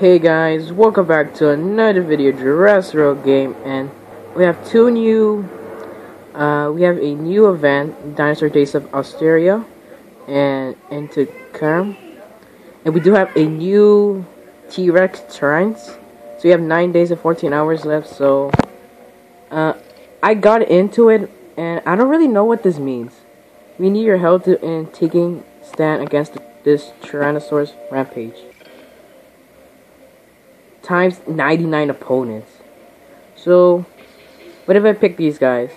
Hey guys, welcome back to another video, Jurassic World game, and we have two new, uh, we have a new event, Dinosaur Days of Australia, and into Kerm, and we do have a new T-Rex Tyrants, so we have 9 days and 14 hours left, so, uh, I got into it, and I don't really know what this means. We need your help to, in taking stand against this Tyrannosaurus rampage times 99 opponents. So, what if I pick these guys?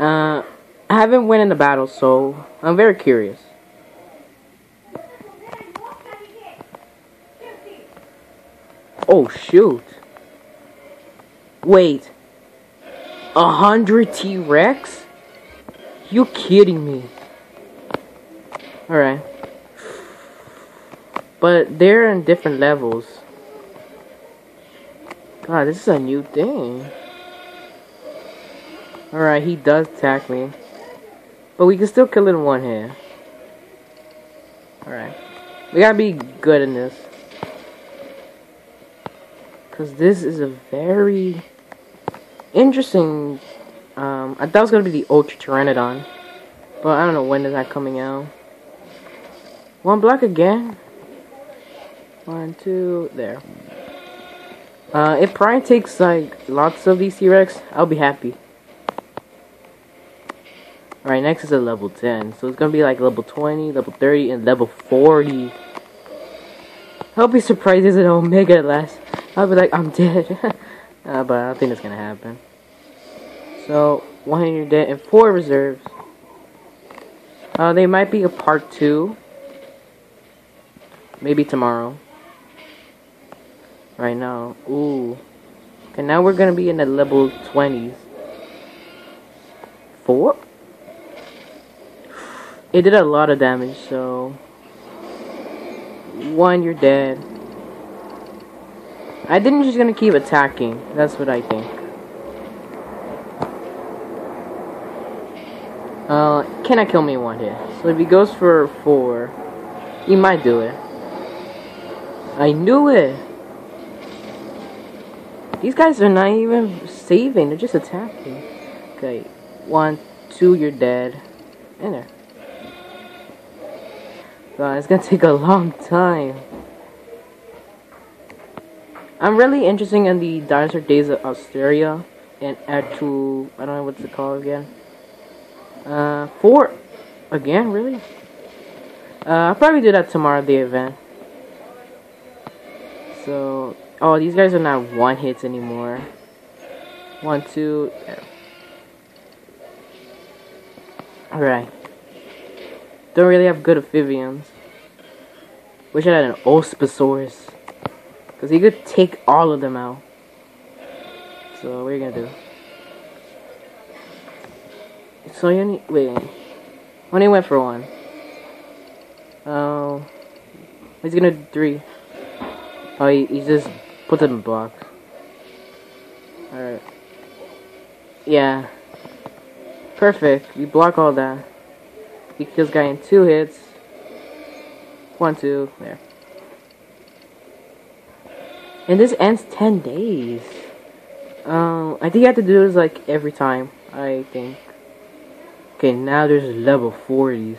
Uh, I haven't won in the battle, so I'm very curious. Oh, shoot. Wait. A hundred T-Rex? You kidding me? Alright. But they're in different levels. God, this is a new thing. Alright, he does attack me. But we can still kill it in one hit. Alright. We gotta be good in this. Because this is a very interesting... Um, I thought it was gonna be the Ultra Pteranodon. But I don't know when is that coming out. One block again. One, two, there. Uh, if Prime takes like lots of these T-Rex, I'll be happy. Alright, next is a level 10. So it's gonna be like level 20, level 30, and level 40. I'll be surprised it's an Omega at last. I'll be like, I'm dead. uh, but I don't think that's gonna happen. So, 100 dead and 4 reserves. Uh, they might be a part 2. Maybe tomorrow right now. Ooh. Okay, now we're gonna be in the level 20s. Four? It did a lot of damage, so... One, you're dead. I didn't just gonna keep attacking. That's what I think. Uh, cannot kill me one hit. So if he goes for four, he might do it. I knew it! These guys are not even saving, they're just attacking. Okay, one, two, you're dead. In there. God, it's gonna take a long time. I'm really interested in the Dinosaur Days of Australia and add to, I don't know what's it called again. Uh, four. Again, really? Uh, I'll probably do that tomorrow, at the event. So, Oh, these guys are not one hits anymore. One, two. There. Alright. Don't really have good amphibians. Wish I had an Ospasaurus. Because he could take all of them out. So, what are you gonna do? So, you need. Wait. Only went for one. Oh. He's gonna do three. Oh, he, just Put them in block. Alright. Yeah. Perfect. You block all that. He kills guy in two hits. One, two. There. And this ends 10 days. Um, I think you have to do this like every time. I think. Okay, now there's level 40s.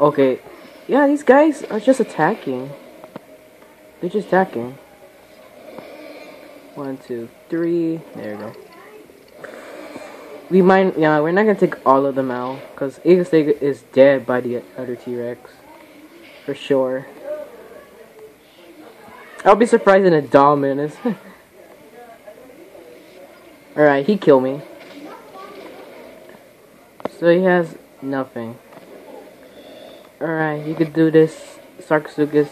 Okay, yeah, these guys are just attacking. They're just attacking. One, two, three. There we go. We might, yeah, we're not gonna take all of them out because Igastega is dead by the other T-Rex for sure. I'll be surprised in a dominus. Alright, he killed me. So he has nothing. Alright, you could do this, Sarcosuchus.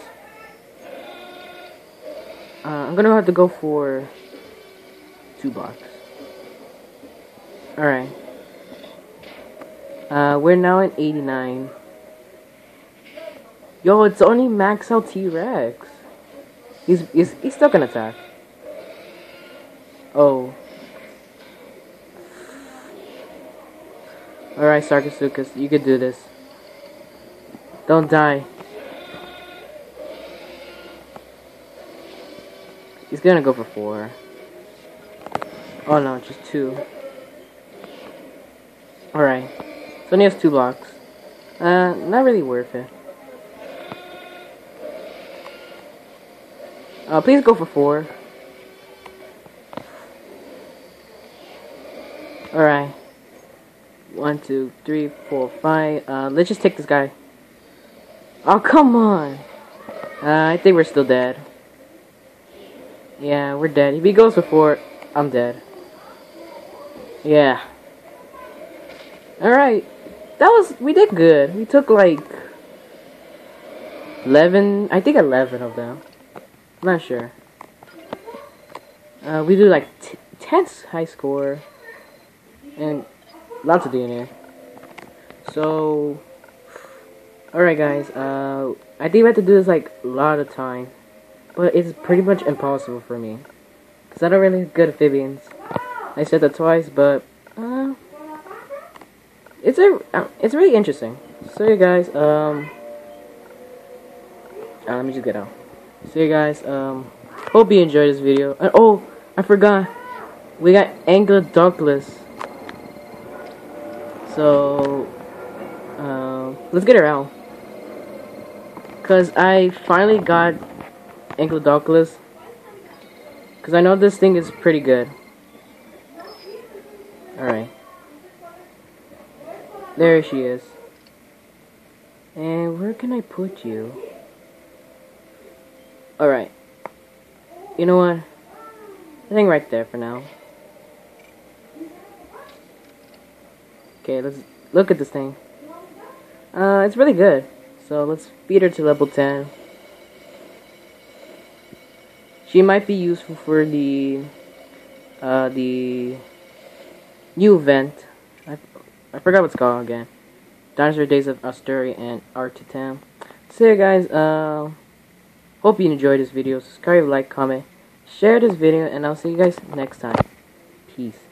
Uh, I'm gonna have to go for two blocks. Alright. Uh, we're now at 89. Yo, it's only max out T-Rex. He's, he's, he's still gonna attack. Oh. Alright, Sarcosuchus, you could do this. Don't die. He's gonna go for four. Oh no, just two. Alright. So he has two blocks. Uh, not really worth it. Uh, please go for four. Alright. One, two, three, four, five. Uh, let's just take this guy. Oh, come on. Uh, I think we're still dead. Yeah, we're dead. If he goes before, I'm dead. Yeah. Alright. That was, we did good. We took like 11, I think 11 of them. I'm not sure. Uh, we do like 10 high score. And lots of DNA. So, alright guys, uh, I think we have to do this like a lot of time. But it's pretty much impossible for me. Because I don't really good amphibians. I said that twice, but, uh, it's a, uh, it's really interesting. So you guys, um, uh, let me just get out. So you guys, um, hope you enjoyed this video. And, oh, I forgot. We got Ankylodocus. So, uh, let's get her out. Because I finally got Ankylodocus. Because I know this thing is pretty good. Alright. There she is. And where can I put you? Alright. You know what? I think right there for now. Okay, let's look at this thing. Uh, it's really good. So let's feed her to level 10. She might be useful for the, uh, the new event. I, I forgot what's called again. Dinosaur Days of Astoria and Artitam. So yeah guys, uh, hope you enjoyed this video. Subscribe, like, comment, share this video, and I'll see you guys next time. Peace.